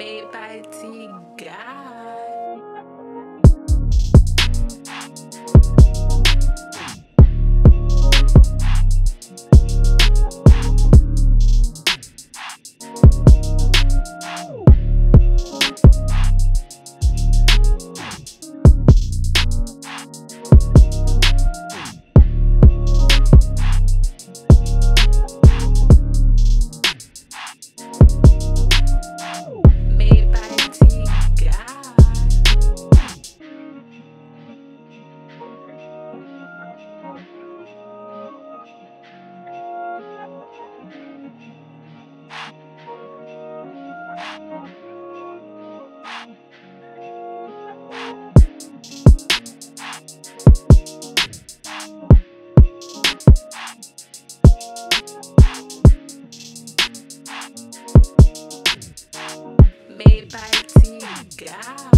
Made by T God. Yeah.